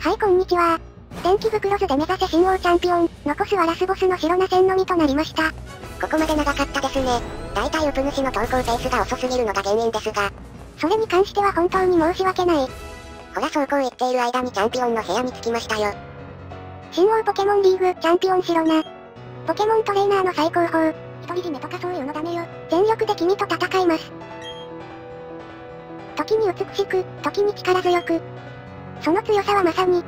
はいこんにちは。電気袋図で目指せ新王チャンピオン、残すはラスボスの白な戦のみとなりました。ここまで長かったですね。大体ウプ主の投稿ペースが遅すぎるのが原因ですが。それに関しては本当に申し訳ない。ほらそうこう言っている間にチャンピオンの部屋に着きましたよ。新王ポケモンリーグチャンピオン白な。ポケモントレーナーの最高峰。独り占めとかそういうのダメよ。全力で君と戦います。時に美しく、時に力強く。その強さはまさに、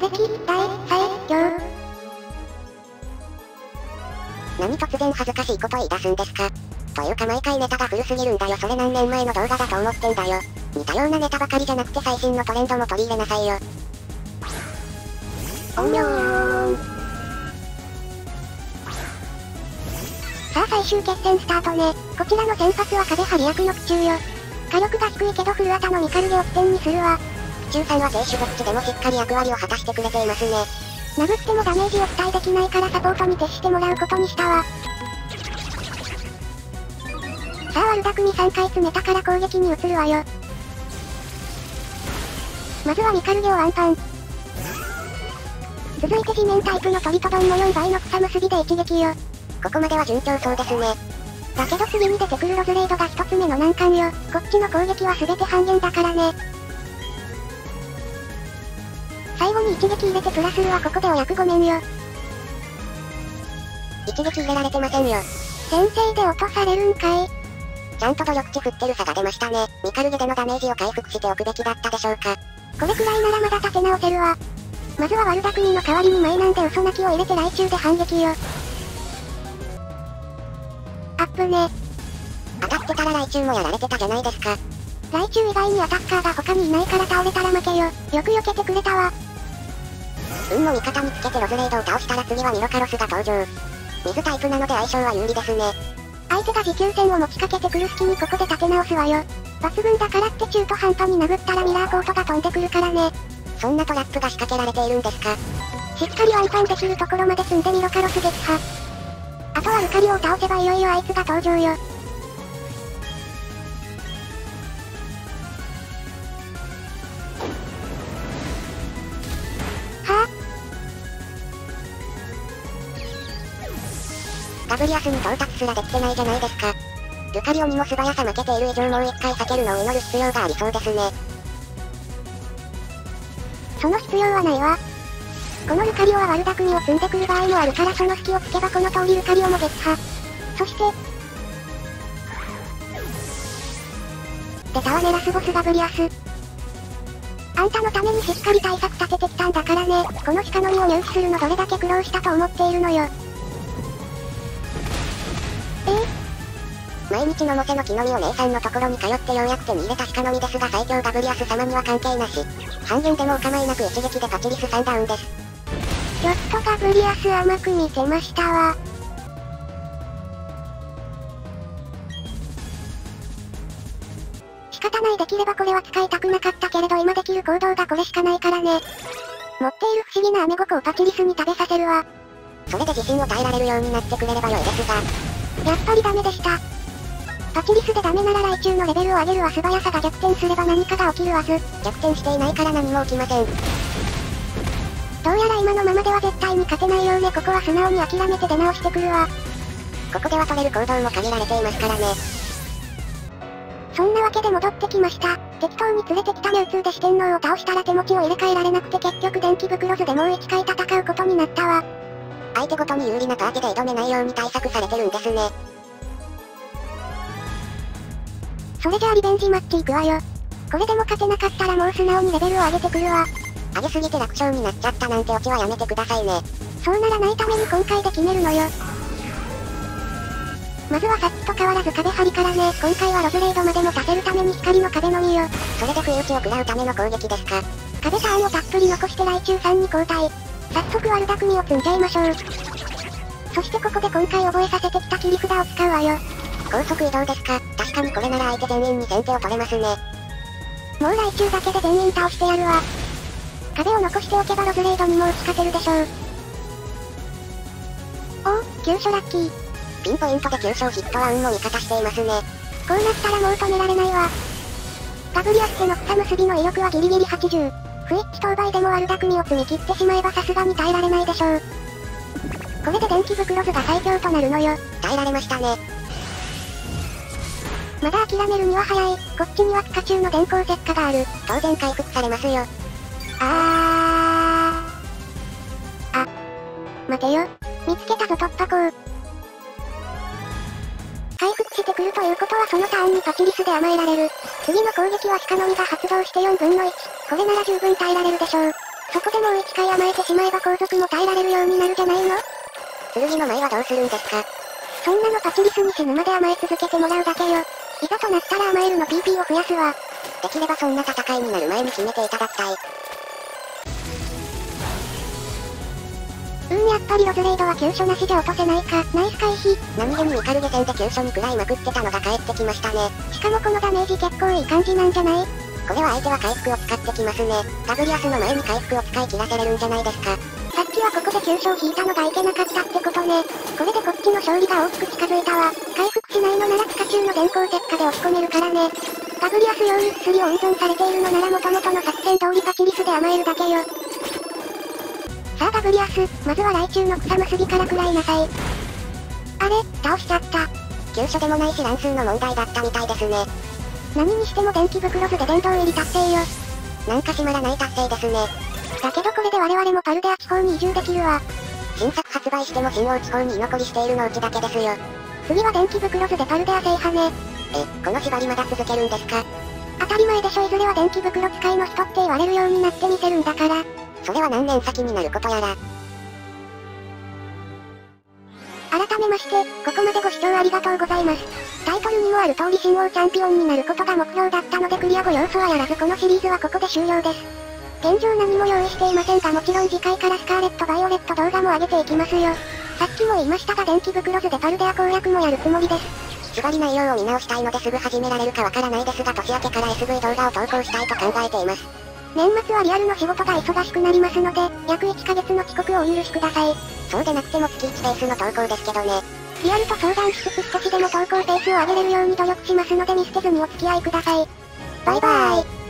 歴代最強。何突然恥ずかしいこと言い出すんですかというか毎回ネタが古すぎるんだよそれ何年前の動画だと思ってんだよ。似たようなネタばかりじゃなくて最新のトレンドも取り入れなさいよ。おにょーん。さあ最終決戦スタートね。こちらの先発は壁張り役の口中よ。火力が低いけどフルアタのミカルゲを起点にするわ。中さんは聖種族地でもしっかり役割を果たしてくれていますね。殴ってもダメージを期待できないからサポートに徹してもらうことにしたわ。さあ悪巧み3回詰めたから攻撃に移るわよ。まずはミカルゲをワンパン。続いて地面タイプのトリトドンの4倍の草結びで一撃よ。ここまでは順調そうですね。だけど次に出てくるロズレードが一つ目の難関よ。こっちの攻撃は全て半減だからね。最後に一撃入れてプラスルはここでお役ごめんよ。一撃入れられてませんよ。先生で落とされるんかい。ちゃんと努力値振ってる差が出ましたね。ミカルゲでのダメージを回復しておくべきだったでしょうか。これくらいならまだ立て直せるわ。まずは悪巧みの代わりに前なんで嘘泣きを入れて来中で反撃よ。アップね。当たってたら来中もやられてたじゃないですか。来中以外にアタッカーが他にいないから倒れたら負けよ。よく避けてくれたわ。運も味方につけてロズレードを倒したら次はミロカロスが登場。水タイプなので相性は有利ですね。相手が持久戦を持ちかけてくる隙にここで立て直すわよ。抜群だからって中途半端に殴ったらミラーコートが飛んでくるからね。そんなトラップが仕掛けられているんですかしっかりワンパンできるところまで積んでミロカロス撃破。あとはルカリを倒せばいよいよあいつが登場よ。は？ガブリアスに到達すらできてないじゃないですか。ルカリオにも素早さ負けている以上もう一回避けるのを祈る必要がありそうですね。その必要はないわ。このルカリオは悪巧みを積んでくる場合もあるからその隙をつけばこの通りルカリオも撃破。そして、出たわねラスボスガブリアス。あんたのためにしっかり対策立ててきたんだからね、このシュカの実を入手するのどれだけ苦労したと思っているのよ。え？ー、毎日ノモセの木の実お姉さんのところに通ってようやく手に入れたシュカの実ですが最強ガブリアス様には関係なし。半減でもお構いなく一撃でパチリス3ダウンです。ちょっとガブリアス甘く見てましたわ。仕方ないできればこれは使いたくなかったけれど今できる行動がこれしかないからね。持っている不思議なアメ5個をパチリスに食べさせるわ。それで自信を耐えられるようになってくれれば良いですが。やっぱりダメでした。パチリスでダメなら来中のレベルを上げるわ素早さが逆転すれば何かが起きるはず。逆転していないから何も起きません。どうやら今のままでは絶対に勝てないようねここは素直に諦めて出直してくるわ。ここでは取れる行動も限られていますからね。そんなわけで戻ってきました。適当に連れてきたミュウツーで四天王を倒したら手持ちを入れ替えられなくて結局電気袋図でもう一回戦うことになったわ。相手ごとに有利なパーティで挑めないように対策されてるんですね。それじゃあリベンジマッチ行くわよ。これでも勝てなかったらもう素直にレベルを上げてくるわ。上げすぎて楽勝になっちゃったなんてオチはやめてくださいね。そうならないために今回で決めるのよ。まずはさっきと変わらず壁張りからね、今回はロズレードまでもさせるために光の壁のみよ。それで不意打ちを食らうための攻撃ですか。壁ターンをたっぷり残して来中さんに交代。早速悪巧みを積んじゃいましょう。そしてここで今回覚えさせてきた切り札を使うわよ。高速移動ですか。確かにこれなら相手全員に先手を取れますね。もう来中だけで全員倒してやるわ。壁を残しておけばロズレードにも打ち勝てるでしょう。おお、急所ラッキー。ピンポイントで急所ヒットは運も味方していますね。こうなったらもう止められないわ。ガブリアス家の草結びの威力はギリギリ80。不一致当倍でも悪巧みを積み切ってしまえばさすがに耐えられないでしょう。これで電気袋図が最強となるのよ。耐えられましたね。まだ諦めるには早い。こっちには地下中の電光石火がある。当然回復されますよ。あー。あ。待てよ。見つけたぞ突破口。回復してくるということはそのターンにパチリスで甘えられる。次の攻撃は鹿の実が発動して4分の1。これなら十分耐えられるでしょう。そこでもう1回甘えてしまえば後続も耐えられるようになるじゃないの剣の前はどうするんですか？そんなのパチリスに死ぬまで甘え続けてもらうだけよ。いざとなったら甘えるの PP を増やすわ。できればそんな戦いになる前に決めていただきたい。やっぱりロズレイドは急所なしで落とせないか。ナイス回避。何気にミカルゲ戦で急所に食らいまくってたのが返ってきましたね。しかもこのダメージ結構いい感じなんじゃない？これは相手は回復を使ってきますね。ガブリアスの前に回復を使い切らせれるんじゃないですか。さっきはここで急所を引いたのがいけなかったってことね。これでこっちの勝利が大きく近づいたわ。回復しないのならピカチュウの電光石火で押し込めるからね。ガブリアス用に薬を温存されているのなら元々の作戦通りパチリスで甘えるだけよ。さあダブリアス、まずは来中の草結びから食らいなさい。あれ、倒しちゃった。急所でもないし乱数の問題だったみたいですね。何にしても電気袋図で殿堂入り達成よ。なんか閉まらない達成ですね。だけどこれで我々もパルデア地方に移住できるわ。新作発売しても新王地方に居残りしているのうちだけですよ。次は電気袋図でパルデア制覇ね。え、この縛りまだ続けるんですか？当たり前でしょいずれは電気袋使いの人って言われるようになってみせるんだから。それは何年先になることやら。改めまして、ここまでご視聴ありがとうございます。タイトルにもある通り新王チャンピオンになることが目標だったのでクリア後要素はやらずこのシリーズはここで終了です。現状何も用意していませんがもちろん次回からスカーレット・バイオレット動画も上げていきますよ。さっきも言いましたが電気袋図でパルデア攻略もやるつもりです。縛り内容を見直したいのですぐ始められるかわからないですが年明けから SV 動画を投稿したいと考えています。年末はリアルの仕事が忙しくなりますので、約1ヶ月の遅刻をお許しください。そうでなくても月1ペースの投稿ですけどね。リアルと相談しつつ少しでも投稿ペースを上げれるように努力しますので見捨てずにお付き合いください。バイバーイ。